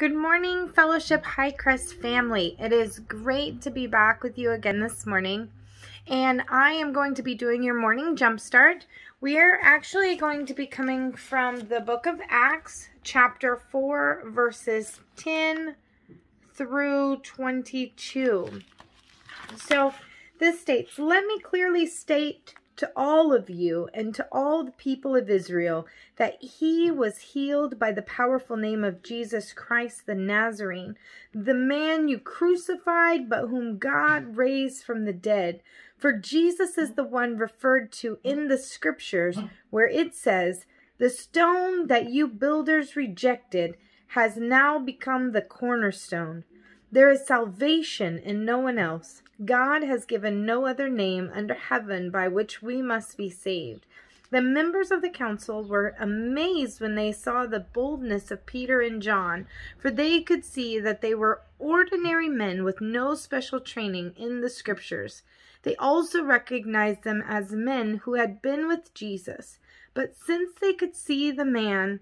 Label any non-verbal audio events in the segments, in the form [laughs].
Good morning, Fellowship Hi-Crest family. It is great to be back with you again this morning. And I am going to be doing your morning jumpstart. We are actually going to be coming from the book of Acts, chapter 4, verses 10 through 22. So this states, Let me clearly state to all of you and to all the people of Israel that he was healed by the powerful name of Jesus Christ the Nazarene, the man you crucified, but whom God raised from the dead. For Jesus is the one referred to in the scriptures where it says, The stone that you builders rejected has now become the cornerstone. There is salvation in no one else. God has given no other name under heaven by which we must be saved. The members of the council were amazed when they saw the boldness of Peter and John, for they could see that they were ordinary men with no special training in the scriptures. They also recognized them as men who had been with Jesus. But since they could see the man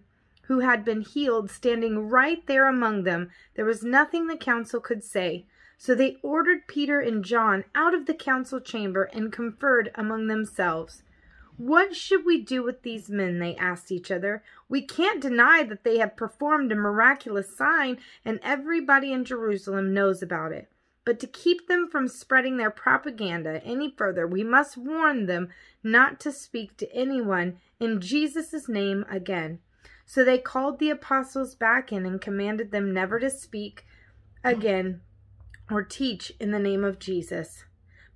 who had been healed standing right there among them, there was nothing the council could say. So they ordered Peter and John out of the council chamber and conferred among themselves. What should we do with these men? They asked each other. We can't deny that they have performed a miraculous sign, and everybody in Jerusalem knows about it. But to keep them from spreading their propaganda any further, we must warn them not to speak to anyone in Jesus' name again. So they called the apostles back in and commanded them never to speak again or teach in the name of Jesus.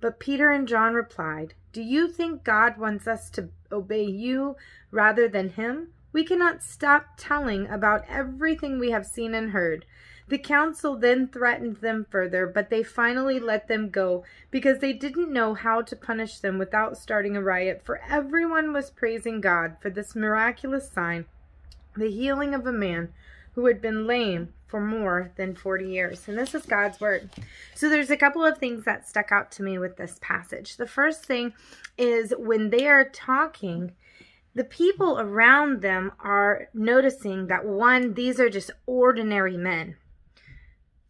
But Peter and John replied, Do you think God wants us to obey you rather than him? We cannot stop telling about everything we have seen and heard. The council then threatened them further, but they finally let them go because they didn't know how to punish them without starting a riot, for everyone was praising God for this miraculous sign, the healing of a man who had been lame for more than 40 years. And this is God's word. So there's a couple of things that stuck out to me with this passage. The first thing is when they are talking, the people around them are noticing that one, these are just ordinary men.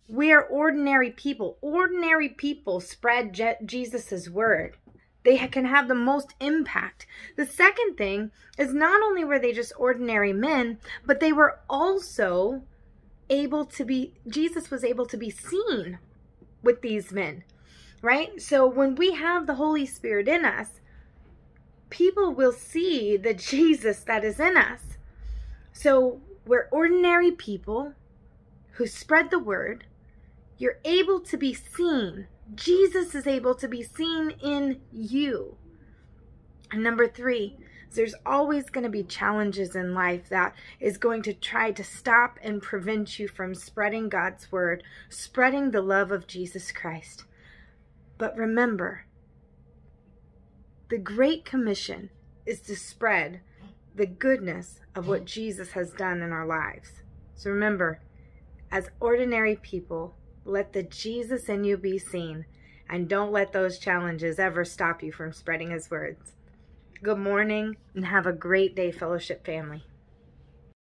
We are ordinary people. Ordinary people spread Je- Jesus's word they can have the most impact. The second thing is not only were they just ordinary men, but they were also able to be, Jesus was able to be seen with these men, right? So when we have the Holy Spirit in us, people will see the [laughs] Jesus that is in us. So we're ordinary people who spread the word. You're able to be seen. Jesus is able to be seen in you. And number three, there's always going to be challenges in life that is going to try to stop and prevent you from spreading God's word, spreading the love of Jesus Christ. But remember, the Great Commission is to spread the goodness of what Jesus has done in our lives. So remember, as ordinary people, let the Jesus in you be seen, and don't let those challenges ever stop you from spreading his words. Good morning and have a great day, Fellowship family.